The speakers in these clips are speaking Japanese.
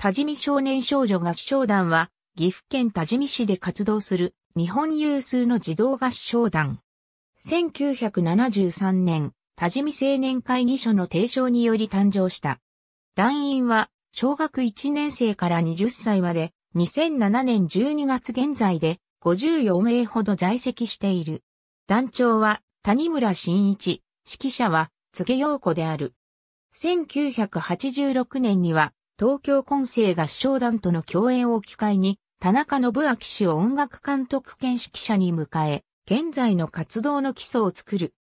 多治見少年少女合唱団は、岐阜県多治見市で活動する日本有数の児童合唱団。1973年、多治見青年会議所の提唱により誕生した。団員は、小学1年生から20歳まで、2007年12月現在で54名ほど在籍している。団長は谷村新一、指揮者は柘陽子である。1986年には東京混声合唱団との共演を機会に田中信明氏を音楽監督兼指揮者に迎え、現在の活動の基礎を作る。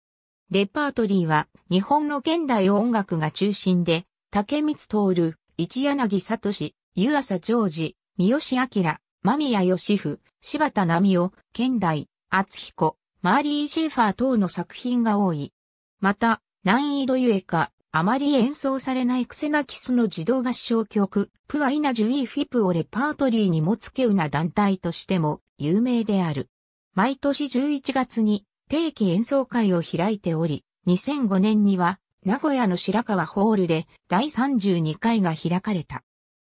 レパートリーは日本の現代音楽が中心で、竹光徹、一柳聡、湯浅ジョージ、三好明、間宮義夫、柴田奈美夫、現代、厚彦、マーリー・シェーファー等の作品が多い。また、難易度ゆえか、あまり演奏されないクセナキスの児童合唱曲、プワイナジュイフィプをレパートリーに持つけうな団体としても有名である。毎年11月に定期演奏会を開いており、2005年には名古屋の白川ホールで第32回が開かれた。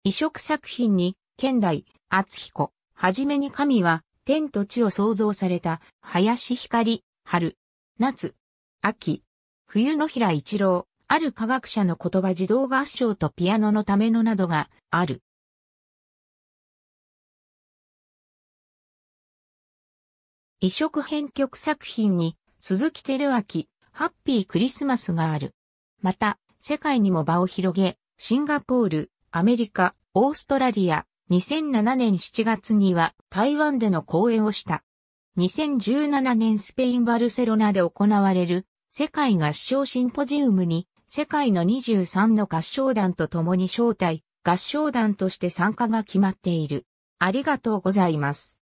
移植作品に、現代、厚彦、はじめに神は、天と地を創造された、林光、春、夏、秋、冬の平一郎、ある科学者の言葉自動合唱とピアノのためのなどがある。移植編曲作品に鈴木照明、ハッピークリスマスがある。また、世界にも場を広げ、シンガポール、アメリカ、オーストラリア、2007年7月には台湾での講演をした。2017年スペイン・バルセロナで行われる世界合唱シンポジウムに世界の23の合唱団と共に招待、合唱団として参加が決まっている。ありがとうございます。